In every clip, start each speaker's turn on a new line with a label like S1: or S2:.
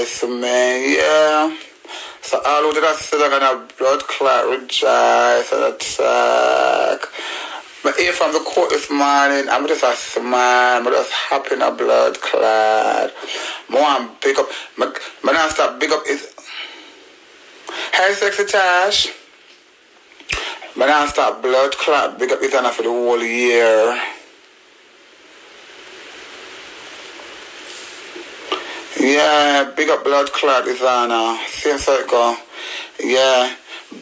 S1: for me, yeah. So all who did I say they're gonna blood clot rejoice and attack. But here from the court this morning, I'm just a smile, I'm just happy in a blood clot. More I'm big up, my, my not stop big up is, hey sexy Tash. My not stop blood clot, big up it for the whole year. Yeah, big up blood clot designer. same circle. Yeah,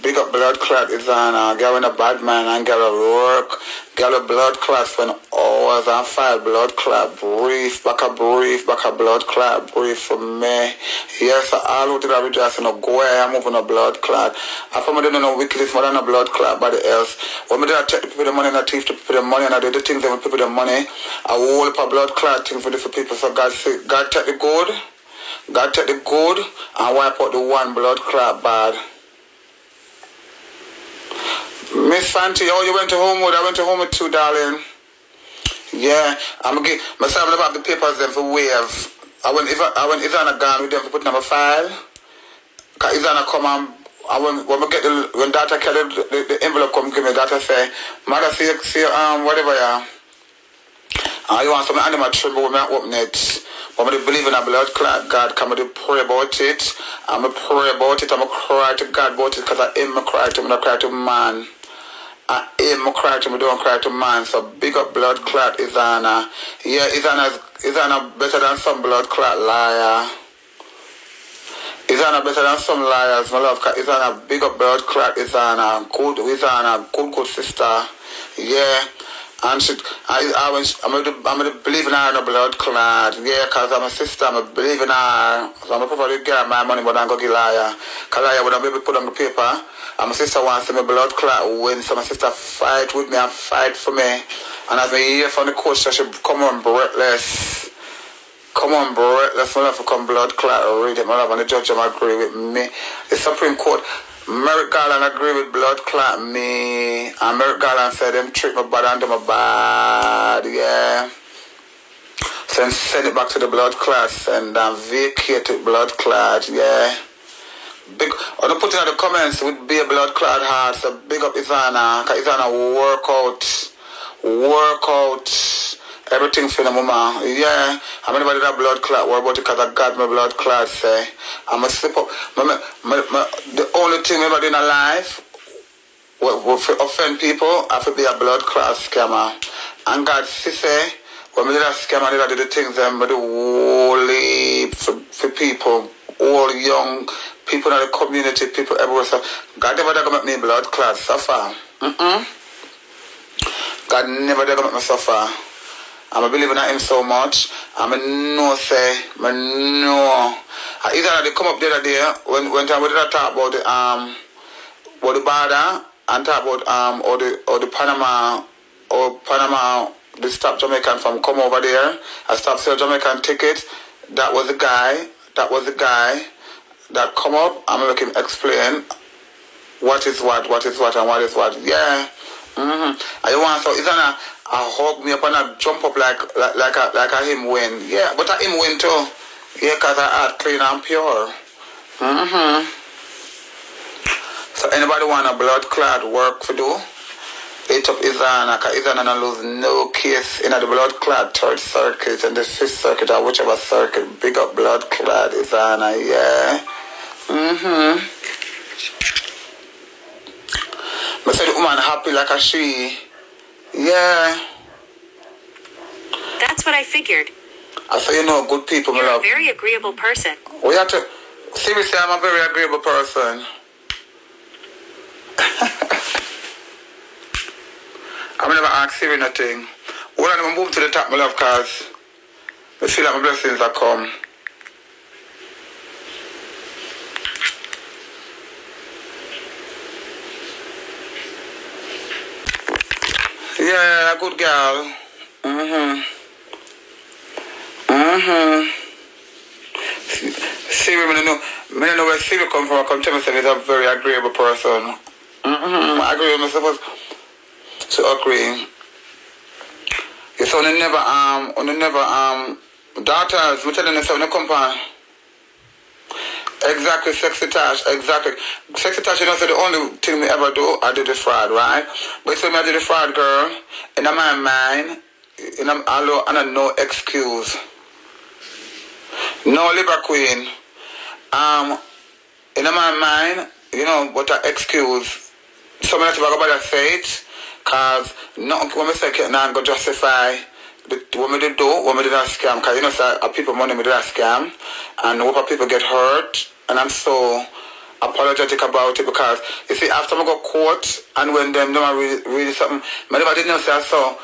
S1: big up blood clot designer. girl in a bad man and girl a work. Girl a blood clot for hours and file blood clot brief, back a brief, back a blood clot brief for me. Yes, I all who did rejoice in a go away, I'm moving a blood clot. I from didn't know weekly more than a blood clot body else. When me did I take the people the money and I thief the people the money and I do the things that people the money, I whole up a blood clot thing for different people. So God God take the good. God take the good and wipe out the one blood clot bad. Miss Fanti, oh, you went to Homewood. I went to Homewood too, darling. Yeah, I'm gonna get myself gonna have the papers then for wave. I went if I, I went Isana gone with them for put number file. Cause Isana come and I when when we get the when data carry the, the, the envelope come give me data say, mother see see um whatever yeah. Uh, you want some animal tremble when I open it. When I believe in a blood clot, God, come to pray about it. I'm going to pray about it. I'm going to cry to God about it because I am a cry to him, I cry to man. I am a cry to me, don't cry to man. So big up blood clot is a, yeah, is on a, is on a better than some blood clot liar. Is a better than some liars, my love. Is a big up blood clot. Is a good. Is a good, good sister. Yeah. And she, I, I was, I'm gonna, I'm gonna believe in her in a blood clot. Yeah, cause I'm a sister. I'm a believe in her. So I'm gonna probably get my money, but I'm gonna get liar. Cause liar would be put on the paper. And my sister wants to me blood clot win. So my sister fight with me and fight for me. And as me hear from the coach, should come on breathless. Come on, breathless. My love for come blood clot read it. My love and the judge them agree with me. The Supreme Court. Merrick Garland agree with blood clot me. And Merrick Garland said them treat my body under my bad, yeah. Then send it back to the blood clot and um, vacate the blood clot, yeah. Big, I don't put in the comments with be a blood clot heart, so big up Isana, cause Isana work out, work out everything for the mama. Yeah, I'm anybody that blood clot, worry about it because I got my blood clot, say. I'm a slip up. My, my, my, the only thing ever in life will offend people, I have be a blood clot scammer. And God she say, when me did a scammer, I did the things them, but the whole for, for people, all young people in the community, people everywhere. So God never gonna make me blood clot suffer. Mm-mm. God never gonna make me suffer. I'm a believer in him so much. I'm a no say, I know. Either they come up the other day when when time we did talk about the um about the border and talk about um or the or the Panama or Panama the stop Jamaican from come over there. I stopped sell Jamaican tickets. That was the guy. That was the guy that come up. I'm make him explain what is what, what is what, and what is what. Yeah. Mm-hmm. I want so it's an a, a hug me up and a jump up like like like a like a him win. Yeah, but a him win too. Yeah, cause I heart clean and pure. Mm-hmm. So anybody want a blood clot work for do? It up Izana, cause Izana not lose no case in the blood clot third circuit and the fifth circuit or whichever circuit. Big up blood clot Izana, yeah. Mm-hmm. I said the woman happy like a she. Yeah.
S2: That's what I figured.
S1: I say you know good people, my
S2: You're a
S1: love.
S2: very agreeable person.
S1: We have to seriously I'm a very agreeable person. I'm never ask Siri nothing. When I move to the top, my love, cause I feel like my blessings are come. Yeah, good girl. Mm-hmm. Mm-hmm. Siri, I don't know, I don't know where Siri come from. I come tell myself he's a very agreeable person. Mm-hmm. I agree with myself. So agree. So only never um only never um daughters, we telling yourself no come on. Exactly, sexy touch. Exactly. Sexy touch, you know, so the only thing me ever do, I do the fraud, right? But so I do the fraud, girl. In my mind, in my, although I no excuse. No Libra Queen. Um, in my mind, you know, what I excuse. Some of the about say it, cause nothing when me say it, now to justify what me did do, what me did that scam, cause you know, so, people money me did that scam, and what people get hurt, and I'm so apologetic about it because you see after I go court and when them don't really, really something, I never did not say I saw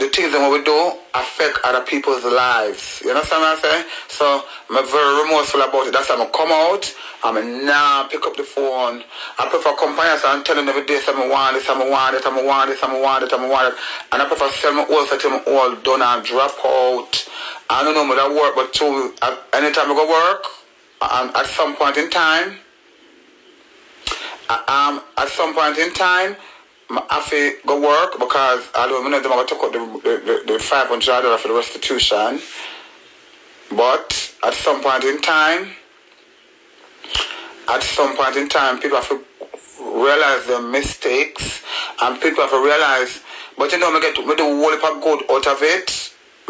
S1: the things that we do affect other people's lives. You understand what I'm saying? So I'm very remorseful about it. That's why I'm come out. I'm now pick up the phone. I prefer companions and telling them every day I want this, I want it, I want this, I want it, I want it. And I prefer sell my all, say them all done and drop out. I don't know whether that work, but too, anytime I go work, um, at some point in time, um, at some point in time, I to go work because I don't going to take out the, the, the, the $500 for the restitution, but at some point in time, at some point in time, people have to realize their mistakes and people have to realize, but you know, I get to, I do a whole good out of it.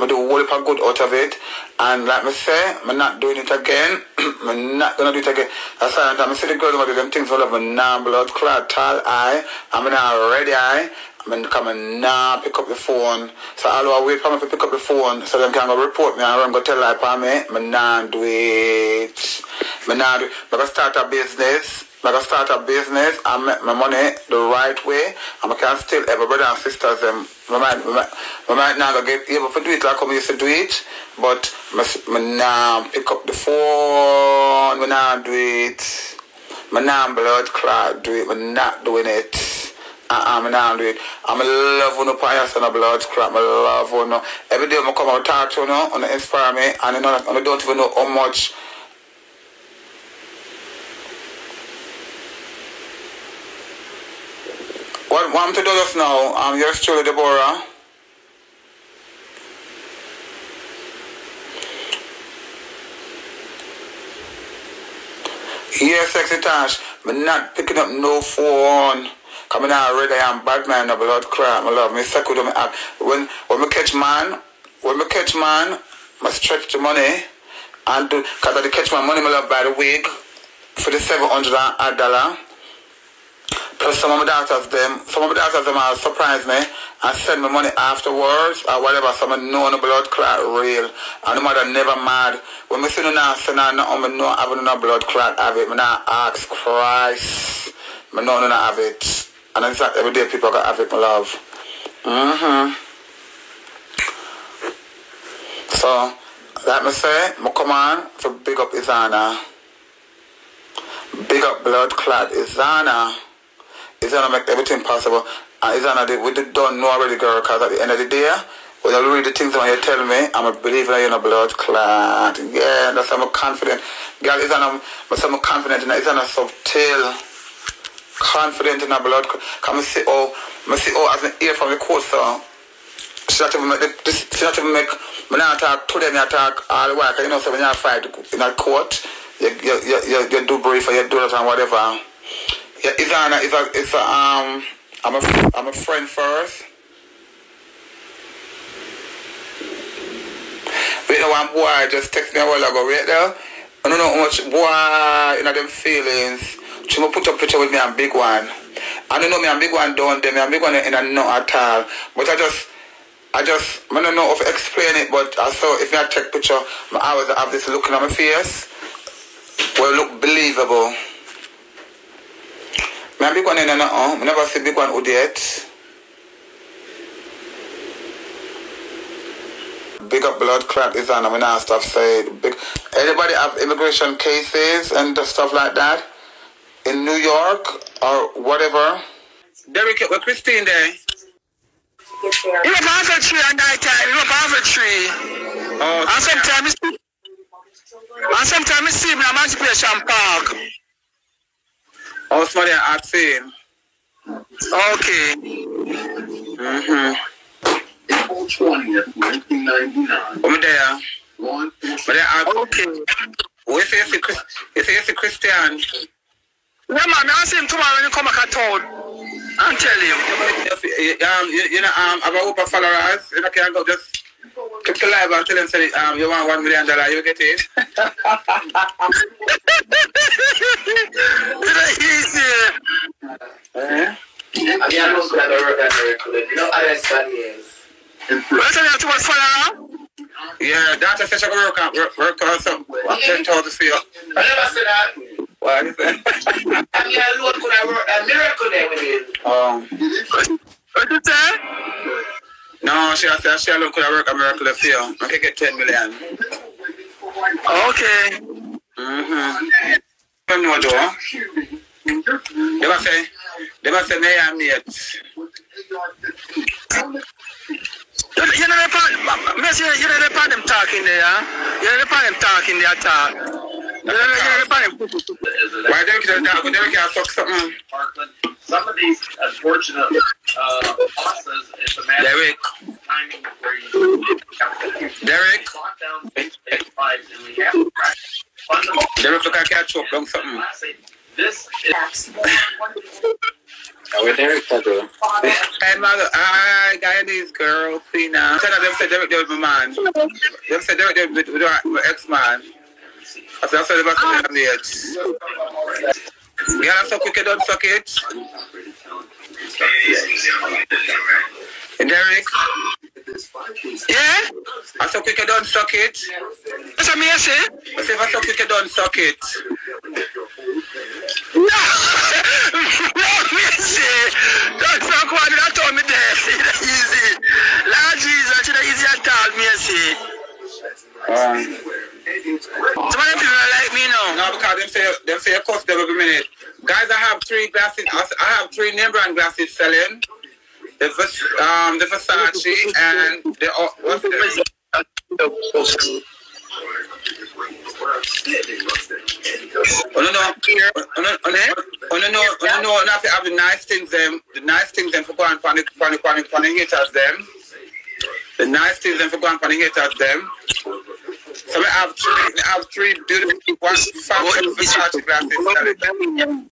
S1: I do a whole heap good out of it. And like me say, I'm not doing it again. I'm not gonna do it again. That's why I'm see the girls do them things all of my non blood clot, tall eye, I'm not ready eye. I'm come and now pick up the phone. So I'll wait for me to pick up the phone so them can go report me and run go tell like me. I'm not do it. I'm not do it. I'm start a business. I'm gonna start a business I make my money the right way. And I can still have a brother and sisters um, them. I might, I might, I might not get able to do it like I used to do it, but my now pick up the phone. I now do it. My now blood clot do it. I'm not doing it. Uh-uh, I'm not doing it. I'm a love the pious and the blood clot. I love when every day I come out talk to you, and inspire me, and you know, I don't even know how much. What, I'm to do just now, I'm um, yours truly, Deborah. Yes, sexy Tash, but not picking up no phone. Coming out already, I'm bad man, no blood crap, my love. Me suck with them. When, when me catch man, when me catch man, I stretch the money and cause I catch my money, my love, by the wig for the $700. Plus some of my daughters them, some of my daughters them are surprise me and send me money afterwards or whatever. Some of know the blood clot real. And the mother never mad. When me see no now send her no, me know having no blood clot have it. Me not ask Christ. Me know no have it. And it's like every day people got have it, my love. Mm-hmm. So, like me say, me come on for big up Izana. Big up blood clot Izana. It's gonna make everything possible. And it's gonna we don't know already, girl, because at the end of the day, when you read the things when you tell me, I'm a believer in a blood clot. Yeah, that's how I'm confident. Girl, it's I'm, I'm confident in it. It's not subtle. Confident in a blood clot. Come see, oh, I see, oh, as an ear from the court, so she not even make, this, she not even make, when I talk to them, I talk all the you know, so when you fight in a court, you, you, you, you, do brief or you do that and whatever. Yeah, it's a, it's a, it's a, um, I'm a, I'm a friend first. Wait, know, one boy just text me a while ago, right there. I don't know how much boy, you know, them feelings. She put a picture with me and big one. I don't know me and big one down there, me and big one in a not at all. But I just, I just, I don't know if I explain it, but I saw if I take picture, I always have this look on my face. Well, look believable. Me a big one in a uh, me never see big one who yet. Big up blood clot is on, I mean, stuff say, big, anybody have immigration cases and stuff like that in New York or whatever? Derek, where Christine there?
S2: You have half a tree and night time, you have half a tree. Oh, and sometimes, and sometimes see me, I'm at Park.
S1: Oh, somebody asking.
S2: Okay.
S1: Mm-hmm. April 20th, 1999. Over there. But they are,
S2: okay.
S1: We say it's a Chris, you it's a Christian.
S2: Yeah, man, I'll see him tomorrow when you come back at town. I'll tell him.
S1: Um, you, you know, um, have a followers. You know, can go just click the live and tell them say, um, you want one million dollar, you get it. Eh?
S3: I I know school that work at Miracle. You know, other Spaniards.
S2: What's the too much?
S1: Yeah, doctor said she can work on work, work on some ten thousand for you.
S3: I never said that.
S1: It?
S3: I mean, I know could I work at Miracle there with you.
S1: Um,
S2: What you say?
S1: no, she said she alone could have worked a miracle for you. I can get ten million.
S2: Okay.
S1: Mm-hmm. You know, though. They must say, they must say, me and mate.
S2: You, you know the me say, you know the part them talking there, huh? You know the part them talking there talk. You know, you know the part them.
S1: Why don't you talk? They can suck something.
S4: Parkland. Some of these unfortunate uh, losses, it's a matter
S1: Derek, Derek,
S4: and
S1: Derek, look at catch up, don't something.
S4: I this is
S3: With Erica, though.
S1: Hey, mother, I got these girls, see now. Tell them, say Derek, Derek, my man. Them say Derek, Derek, with my ex-man. I said, I said, on the edge. Yeah, that's so quick you don't suck it. Derek,
S2: Yeah?
S1: I so quick you don't suck it.
S2: That's what me I say.
S1: I say, if I so quick you don't suck it.
S2: No, no, me say. Don't talk about that told me there. It's easy. Lord Jesus, it's easy at all, me I say.
S1: Um,
S2: Some of them people don't like me now.
S1: no, because them say, them say cost them every minute. Guys, I have three glasses, I have three name brand glasses selling. The, um, the Versace and the, uh, what's the, Oh no no, oh no oh no, oh no no, oh no no, have the nice things them, the nice things them for going on the on the haters them. The nice things them for going the haters them. So we have three, we have three beautiful one fabulous Versace glasses.